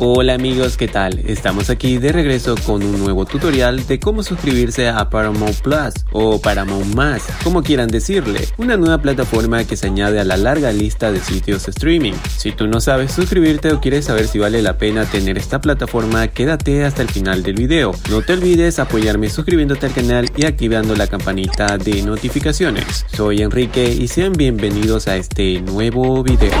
Hola amigos, ¿qué tal? Estamos aquí de regreso con un nuevo tutorial de cómo suscribirse a Paramount Plus o Paramount Más, como quieran decirle, una nueva plataforma que se añade a la larga lista de sitios streaming. Si tú no sabes suscribirte o quieres saber si vale la pena tener esta plataforma, quédate hasta el final del video. No te olvides apoyarme suscribiéndote al canal y activando la campanita de notificaciones. Soy Enrique y sean bienvenidos a este nuevo video.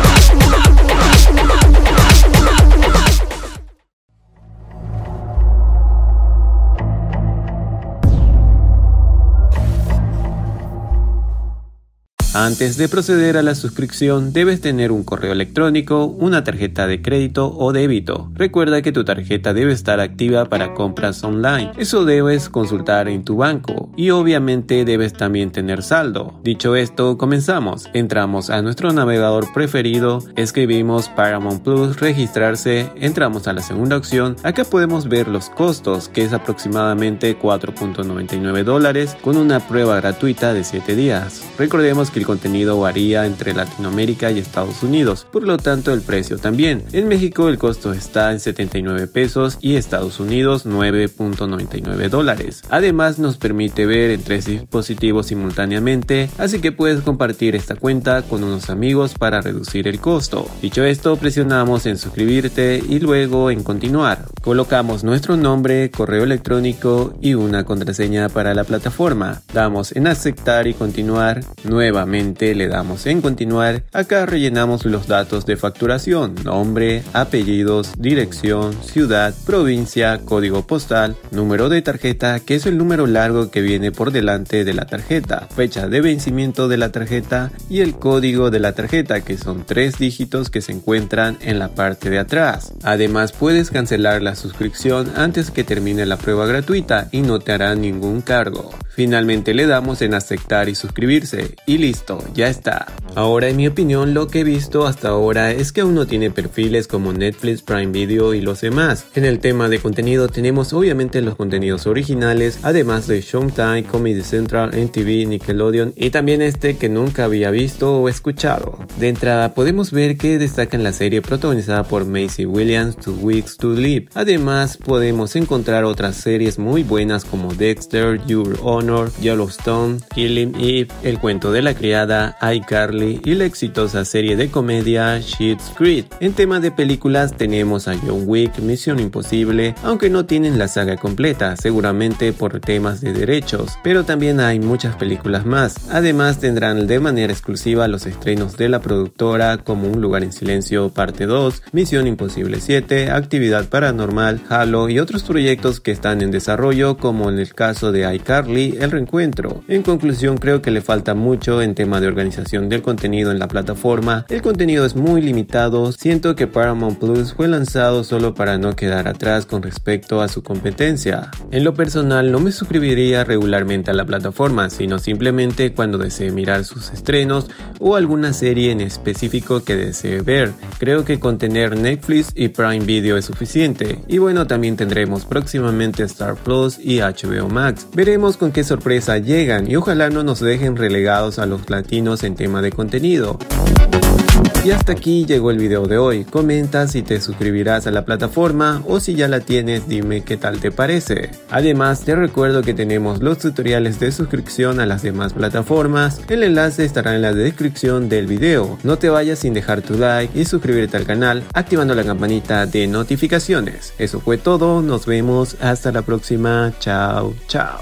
Antes de proceder a la suscripción debes tener un correo electrónico, una tarjeta de crédito o débito. Recuerda que tu tarjeta debe estar activa para compras online. Eso debes consultar en tu banco y obviamente debes también tener saldo. Dicho esto, comenzamos. Entramos a nuestro navegador preferido, escribimos Paramount Plus, registrarse, entramos a la segunda opción. Acá podemos ver los costos, que es aproximadamente 4.99 dólares con una prueba gratuita de 7 días. Recordemos que el contenido varía entre Latinoamérica y Estados Unidos, por lo tanto el precio también. En México el costo está en 79 pesos y Estados Unidos 9.99 dólares. Además nos permite ver en tres dispositivos simultáneamente, así que puedes compartir esta cuenta con unos amigos para reducir el costo. Dicho esto, presionamos en suscribirte y luego en continuar. Colocamos nuestro nombre, correo electrónico y una contraseña para la plataforma. Damos en aceptar y continuar nuevamente le damos en continuar. Acá rellenamos los datos de facturación, nombre, apellidos, dirección, ciudad, provincia, código postal, número de tarjeta, que es el número largo que viene por delante de la tarjeta, fecha de vencimiento de la tarjeta y el código de la tarjeta, que son tres dígitos que se encuentran en la parte de atrás. Además, puedes cancelar la suscripción antes que termine la prueba gratuita y no te hará ningún cargo. Finalmente le damos en aceptar y suscribirse y listo, ya está. Ahora en mi opinión lo que he visto hasta ahora es que aún no tiene perfiles como Netflix, Prime Video y los demás. En el tema de contenido tenemos obviamente los contenidos originales, además de Showtime, Comedy Central, NTV, Nickelodeon y también este que nunca había visto o escuchado. De entrada podemos ver que destacan la serie protagonizada por Macy Williams, Two Weeks to Live. Además podemos encontrar otras series muy buenas como Dexter, Your Honor, Yellowstone, Killing Eve, El cuento de la criada, iCarly y la exitosa serie de comedia Schitt's Creek. En tema de películas tenemos a John Wick, Misión Imposible, aunque no tienen la saga completa, seguramente por temas de derechos, pero también hay muchas películas más. Además tendrán de manera exclusiva los estrenos de la productora como Un lugar en silencio parte 2, Misión Imposible 7, Actividad Paranormal, Halo y otros proyectos que están en desarrollo como en el caso de iCarly, el reencuentro. En conclusión, creo que le falta mucho en tema de organización del contenido en la plataforma. El contenido es muy limitado. Siento que Paramount Plus fue lanzado solo para no quedar atrás con respecto a su competencia. En lo personal, no me suscribiría regularmente a la plataforma, sino simplemente cuando desee mirar sus estrenos o alguna serie en específico que desee ver. Creo que con tener Netflix y Prime Video es suficiente. Y bueno, también tendremos próximamente Star Plus y HBO Max. Veremos con qué sorpresa llegan y ojalá no nos dejen relegados a los latinos en tema de contenido. Y hasta aquí llegó el video de hoy. Comenta si te suscribirás a la plataforma o si ya la tienes dime qué tal te parece. Además te recuerdo que tenemos los tutoriales de suscripción a las demás plataformas. El enlace estará en la descripción del video. No te vayas sin dejar tu like y suscribirte al canal activando la campanita de notificaciones. Eso fue todo, nos vemos hasta la próxima. Chao, chao.